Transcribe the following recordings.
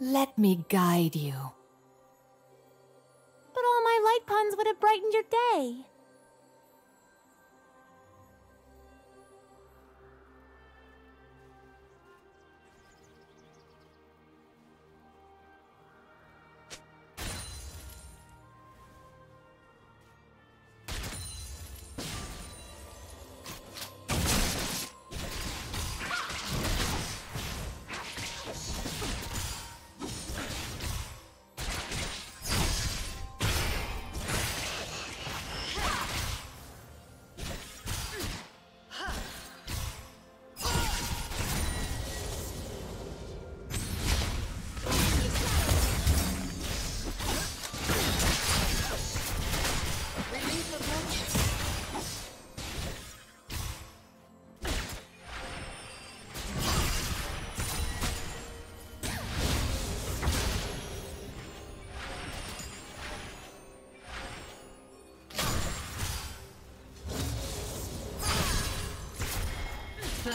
Let me guide you. But all my light puns would have brightened your day.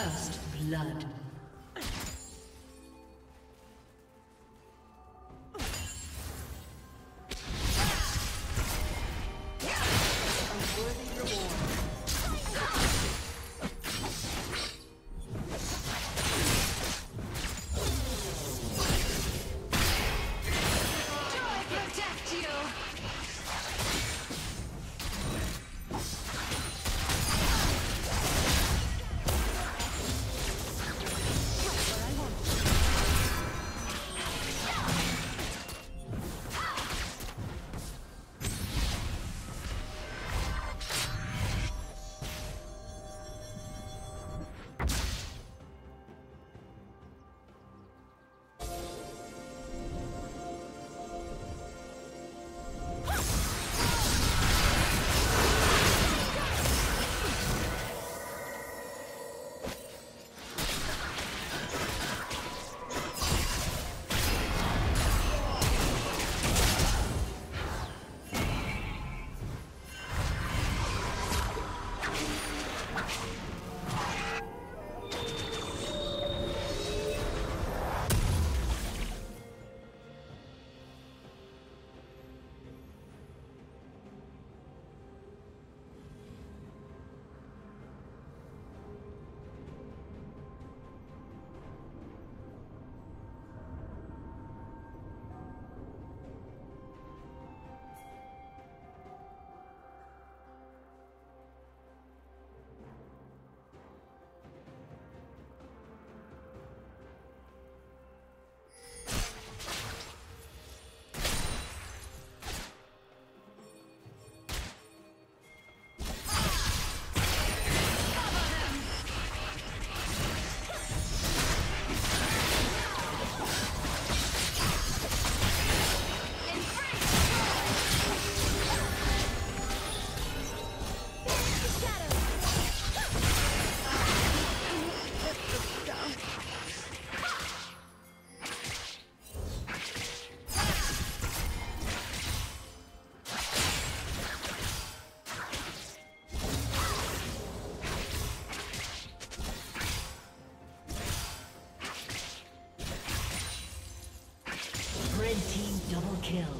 First blood. Kill.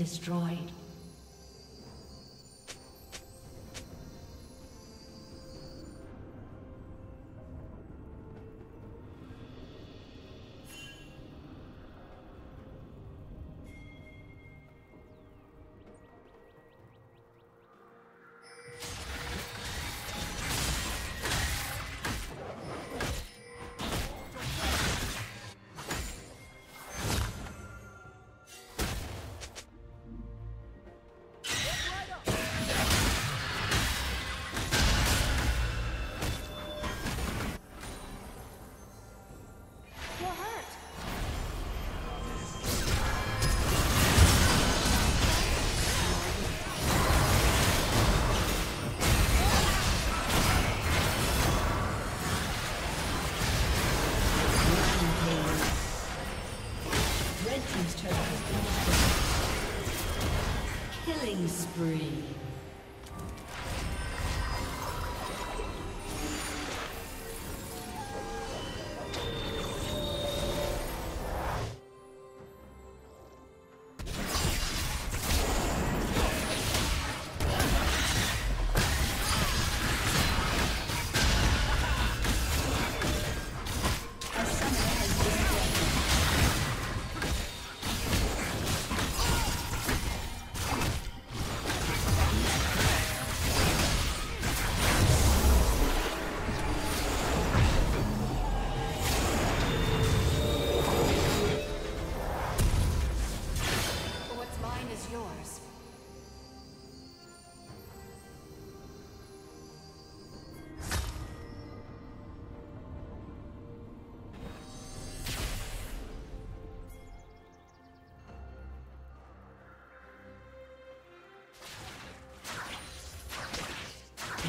Destroyed.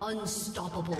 Unstoppable.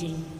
Dominating.